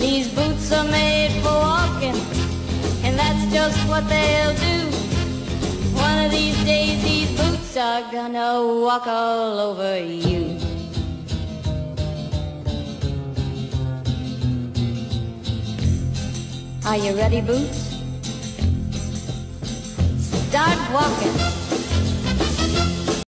These boots are made for walking, and that's just what they'll do. One of these days, these boots are gonna walk all over you. Are you ready, Boots? Start walking.